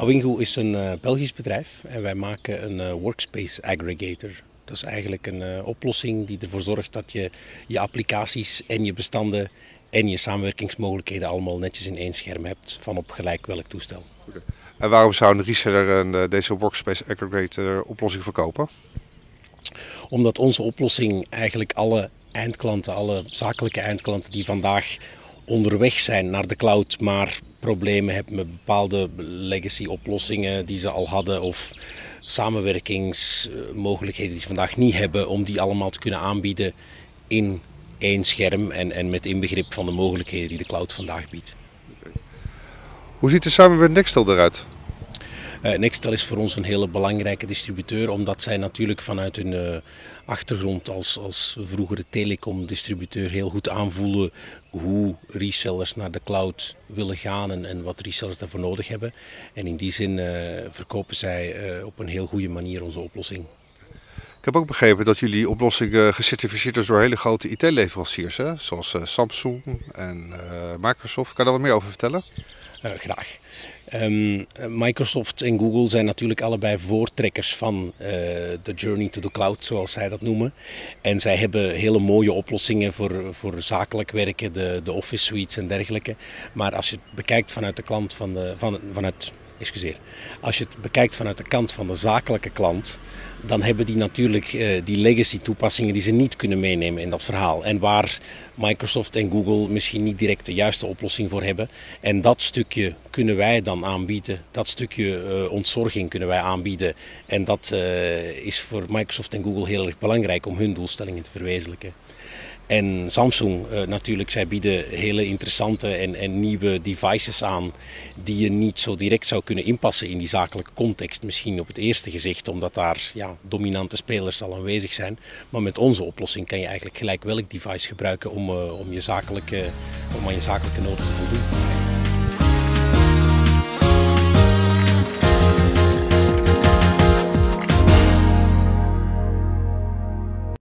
Awingo is een uh, Belgisch bedrijf en wij maken een uh, workspace aggregator. Dat is eigenlijk een uh, oplossing die ervoor zorgt dat je je applicaties en je bestanden en je samenwerkingsmogelijkheden allemaal netjes in één scherm hebt van op gelijk welk toestel. En waarom zou een reseller een, deze workspace aggregator oplossing verkopen? Omdat onze oplossing eigenlijk alle eindklanten, alle zakelijke eindklanten die vandaag onderweg zijn naar de cloud, maar problemen hebben met bepaalde legacy oplossingen die ze al hadden of samenwerkingsmogelijkheden die ze vandaag niet hebben, om die allemaal te kunnen aanbieden in één scherm en, en met inbegrip van de mogelijkheden die de cloud vandaag biedt. Hoe ziet de samenwerking Nextel eruit? Uh, Nextel is voor ons een hele belangrijke distributeur, omdat zij natuurlijk vanuit hun uh, achtergrond als, als vroegere telecom-distributeur heel goed aanvoelen hoe resellers naar de cloud willen gaan en, en wat resellers daarvoor nodig hebben. En in die zin uh, verkopen zij op een heel goede manier onze oplossing. Ik heb ook begrepen dat jullie oplossing gecertificeerd is door hele grote IT-leveranciers, zoals Samsung en Microsoft. Kan je daar wat meer over vertellen? Graag. Um, Microsoft en Google zijn natuurlijk allebei voortrekkers van de journey to the cloud, zoals zij dat noemen. En zij hebben hele mooie oplossingen voor, voor zakelijk werken, de, de office suites en dergelijke. Maar als je het bekijkt vanuit de klant van de, van, vanuit excuseer. Als je het bekijkt vanuit de kant van de zakelijke klant, dan hebben die natuurlijk uh, die legacy toepassingen die ze niet kunnen meenemen in dat verhaal. En waar Microsoft en Google misschien niet direct de juiste oplossing voor hebben. En dat stukje kunnen wij dan aanbieden, dat stukje uh, ontzorging kunnen wij aanbieden. En dat uh, is voor Microsoft en Google heel erg belangrijk om hun doelstellingen te verwezenlijken. En Samsung uh, natuurlijk, zij bieden hele interessante en, en, nieuwe devices aan die je niet zo direct zou kunnen inpassen in die zakelijke context. Misschien op het eerste gezicht, omdat daar ja, dominante spelers al aanwezig zijn. Maar met onze oplossing kan je eigenlijk gelijk welk device gebruiken om, uh, om, je zakelijke, om aan je zakelijke noden te voldoen.